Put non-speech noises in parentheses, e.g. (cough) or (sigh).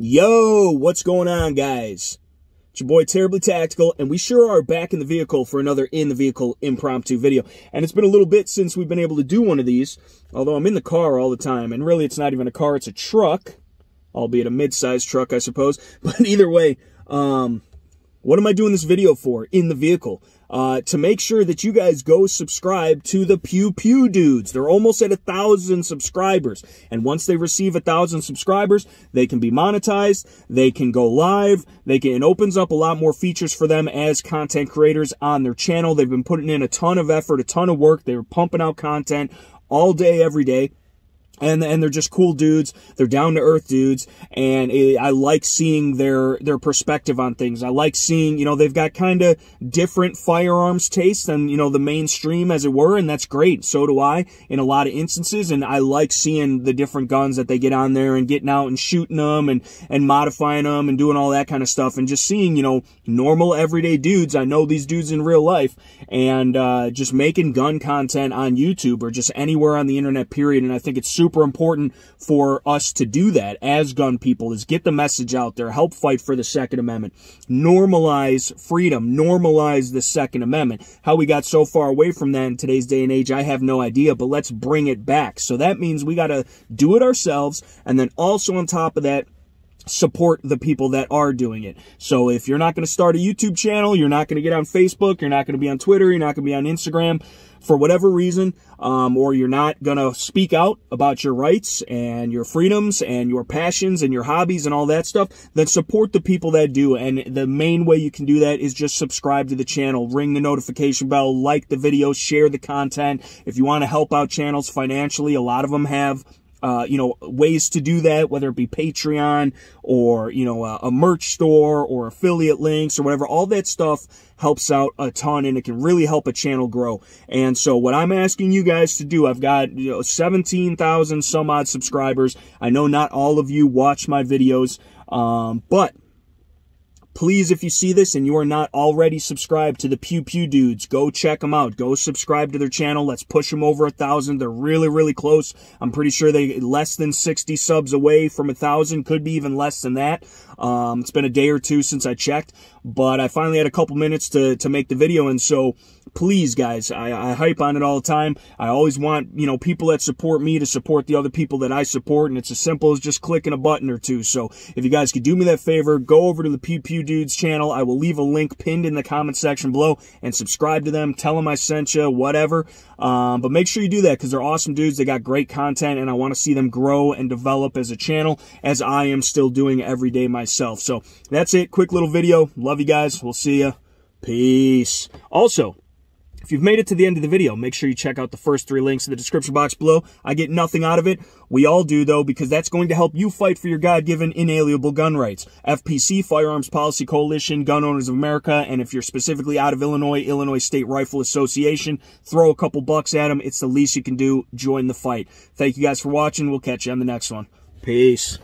Yo, what's going on, guys? It's your boy Terribly Tactical, and we sure are back in the vehicle for another In the Vehicle impromptu video. And it's been a little bit since we've been able to do one of these, although I'm in the car all the time, and really it's not even a car, it's a truck, albeit a mid-sized truck, I suppose. (laughs) But either way, um, what am I doing this video for in the vehicle? uh, to make sure that you guys go subscribe to the Pew Pew Dudes. They're almost at a thousand subscribers. And once they receive a thousand subscribers, they can be monetized, they can go live, they can, it opens up a lot more features for them as content creators on their channel. They've been putting in a ton of effort, a ton of work. They're pumping out content all day, every day and and they're just cool dudes. They're down to earth dudes, and it, I like seeing their their perspective on things. I like seeing you know they've got kind of different firearms tastes than you know the mainstream as it were, and that's great. So do I in a lot of instances, and I like seeing the different guns that they get on there and getting out and shooting them and and modifying them and doing all that kind of stuff, and just seeing you know normal everyday dudes. I know these dudes in real life, and uh, just making gun content on YouTube or just anywhere on the internet. Period, and I think it's super super important for us to do that as gun people is get the message out there, help fight for the Second Amendment, normalize freedom, normalize the Second Amendment. How we got so far away from that in today's day and age, I have no idea, but let's bring it back. So that means we got to do it ourselves. And then also on top of that, support the people that are doing it. So if you're not going to start a YouTube channel, you're not going to get on Facebook, you're not going to be on Twitter, you're not going to be on Instagram for whatever reason, um, or you're not going to speak out about your rights and your freedoms and your passions and your hobbies and all that stuff, then support the people that do. And the main way you can do that is just subscribe to the channel, ring the notification bell, like the videos, share the content. If you want to help out channels financially, a lot of them have uh, you know, ways to do that, whether it be Patreon or, you know, a, a, merch store or affiliate links or whatever. All that stuff helps out a ton and it can really help a channel grow. And so what I'm asking you guys to do, I've got, you know, 17,000 some odd subscribers. I know not all of you watch my videos, um, but Please, if you see this and you are not already subscribed to the Pew Pew Dudes, go check them out. Go subscribe to their channel. Let's push them over a thousand. They're really, really close. I'm pretty sure they less than 60 subs away from a thousand, could be even less than that. Um, it's been a day or two since I checked, but I finally had a couple minutes to, to make the video. And so please guys, I, I hype on it all the time. I always want, you know, people that support me to support the other people that I support. And it's as simple as just clicking a button or two. So if you guys could do me that favor, go over to the Pew Pew Dudes channel. I will leave a link pinned in the comment section below and subscribe to them. Tell them I sent you, whatever. Um, but make sure you do that because they're awesome dudes. They got great content and I want to see them grow and develop as a channel as I am still doing every day myself. So that's it. Quick little video. Love you guys. We'll see you. Peace. Also, if you've made it to the end of the video, make sure you check out the first three links in the description box below. I get nothing out of it. We all do, though, because that's going to help you fight for your God-given inalienable gun rights. FPC, Firearms Policy Coalition, Gun Owners of America, and if you're specifically out of Illinois, Illinois State Rifle Association, throw a couple bucks at them. It's the least you can do. Join the fight. Thank you guys for watching. We'll catch you on the next one. Peace.